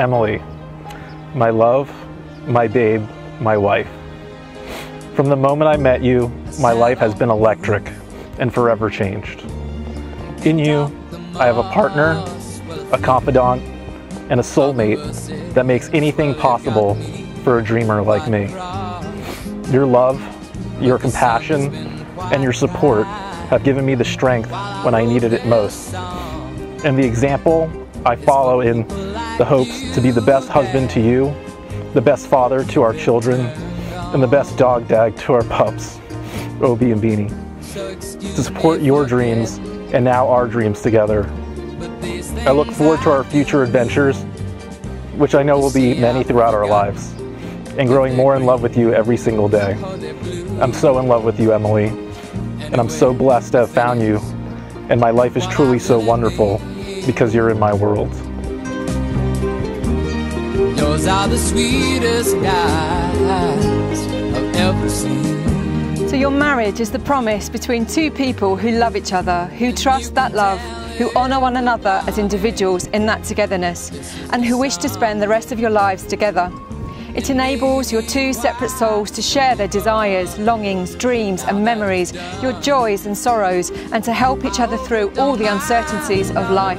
Emily, my love, my babe, my wife. From the moment I met you, my life has been electric and forever changed. In you, I have a partner, a confidant, and a soulmate that makes anything possible for a dreamer like me. Your love, your compassion, and your support have given me the strength when I needed it most. And the example I follow in the hopes to be the best husband to you, the best father to our children, and the best dog dad to our pups, Obi and Beanie. To support your dreams and now our dreams together. I look forward to our future adventures, which I know will be many throughout our lives, and growing more in love with you every single day. I'm so in love with you, Emily, and I'm so blessed to have found you, and my life is truly so wonderful because you're in my world. Yours are the sweetest eyes I've ever seen. So, your marriage is the promise between two people who love each other, who trust that love, who honour one another as individuals in that togetherness, and who wish to spend the rest of your lives together. It enables your two separate souls to share their desires, longings, dreams, and memories, your joys and sorrows, and to help each other through all the uncertainties of life.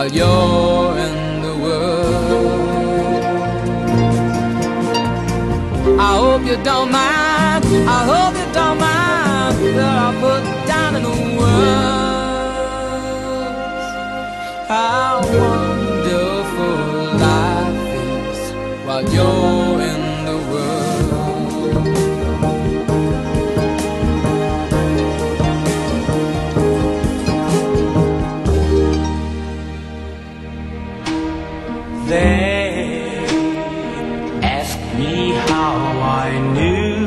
While you're in the world. I hope you don't mind. I hope you don't mind that I put down in the words. How wonderful life is while you're how I knew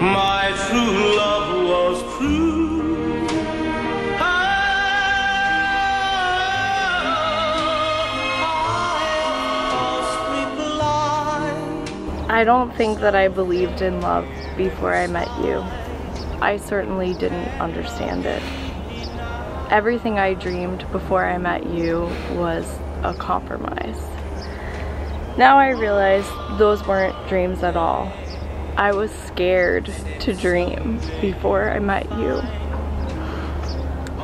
my true love was true. I don't think that I believed in love before I met you. I certainly didn't understand it. Everything I dreamed before I met you was a compromise. Now I realize those weren't dreams at all. I was scared to dream before I met you.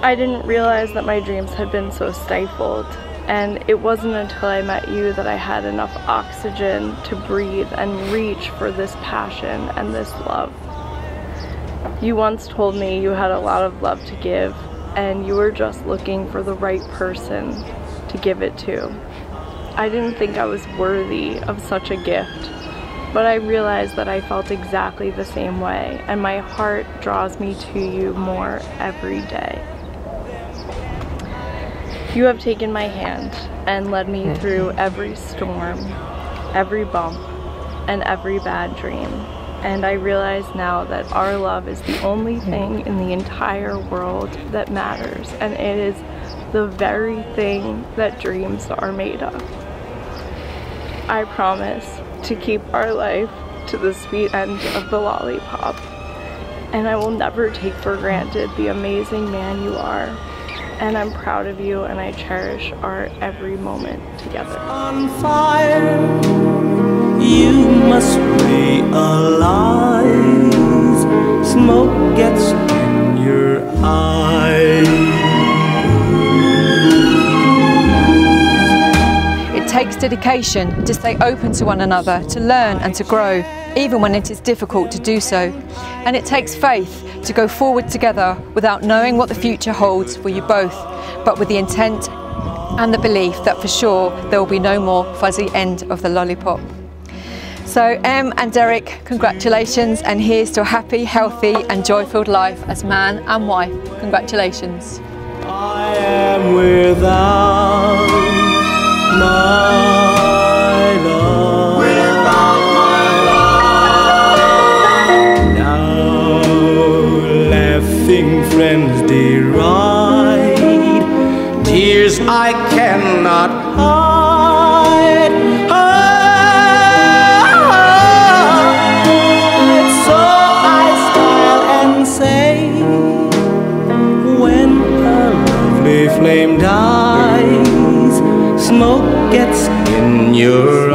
I didn't realize that my dreams had been so stifled and it wasn't until I met you that I had enough oxygen to breathe and reach for this passion and this love. You once told me you had a lot of love to give and you were just looking for the right person to give it to. I didn't think I was worthy of such a gift, but I realized that I felt exactly the same way and my heart draws me to you more every day. You have taken my hand and led me through every storm, every bump, and every bad dream. And I realize now that our love is the only thing in the entire world that matters, and it is the very thing that dreams are made of. I promise to keep our life to the sweet end of the lollipop, and I will never take for granted the amazing man you are. And I'm proud of you, and I cherish our every moment together. on fire. You must realize smoke gets in your eyes. Dedication to stay open to one another, to learn and to grow, even when it is difficult to do so. And it takes faith to go forward together without knowing what the future holds for you both, but with the intent and the belief that for sure there will be no more fuzzy end of the lollipop. So, Em and Derek, congratulations, and here's to a happy, healthy, and joy filled life as man and wife. I am without my love. Now laughing friends deride, tears I cannot hide. So I smile and say, when lovely flame dies smoke gets in your eyes.